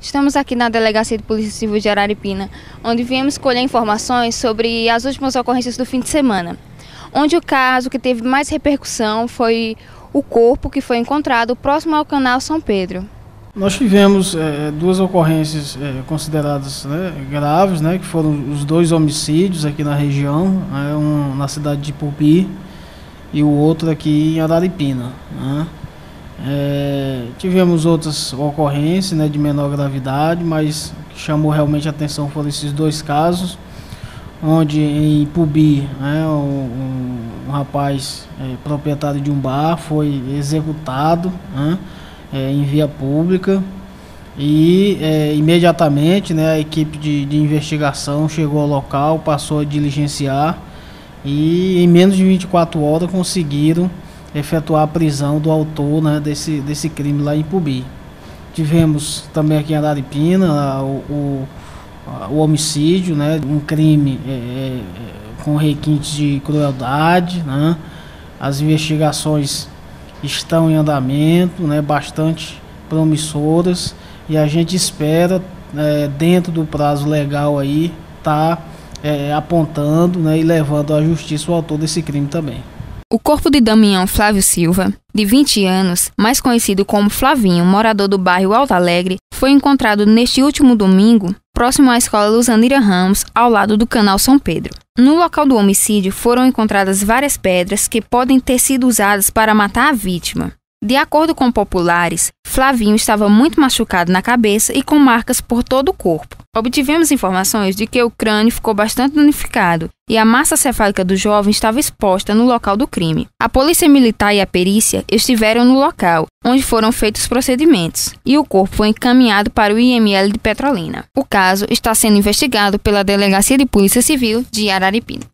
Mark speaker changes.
Speaker 1: Estamos aqui na Delegacia de Polícia Civil de Araripina, onde viemos colher informações sobre as últimas ocorrências do fim de semana. Onde o caso que teve mais repercussão foi o corpo que foi encontrado próximo ao canal São Pedro.
Speaker 2: Nós tivemos é, duas ocorrências é, consideradas né, graves, né, que foram os dois homicídios aqui na região, né, um na cidade de Pupi e o outro aqui em Araripina. Né. É, tivemos outras ocorrências né, de menor gravidade, mas que chamou realmente a atenção foram esses dois casos, onde em Pubi né, um, um, um rapaz é, proprietário de um bar foi executado né, é, em via pública e é, imediatamente né, a equipe de, de investigação chegou ao local, passou a diligenciar e em menos de 24 horas conseguiram efetuar a prisão do autor né, desse, desse crime lá em Pubi. Tivemos também aqui em Araripina o, o, homicídio, né, um crime é, é, com requintes de crueldade. Né, as investigações estão em andamento, né, bastante promissoras e a gente espera, é, dentro do prazo legal aí, estar tá, é, apontando né, e levando à justiça o autor desse crime também.
Speaker 1: O corpo de Damião Flávio Silva, de 20 anos, mais conhecido como Flavinho, morador do bairro Alto Alegre, foi encontrado neste último domingo, próximo à escola Luzanira Ramos, ao lado do canal São Pedro. No local do homicídio foram encontradas várias pedras que podem ter sido usadas para matar a vítima. De acordo com populares, Flavinho estava muito machucado na cabeça e com marcas por todo o corpo. Obtivemos informações de que o crânio ficou bastante danificado e a massa cefálica do jovem estava exposta no local do crime. A polícia militar e a perícia estiveram no local, onde foram feitos os procedimentos, e o corpo foi encaminhado para o IML de Petrolina. O caso está sendo investigado pela Delegacia de Polícia Civil de Araripina.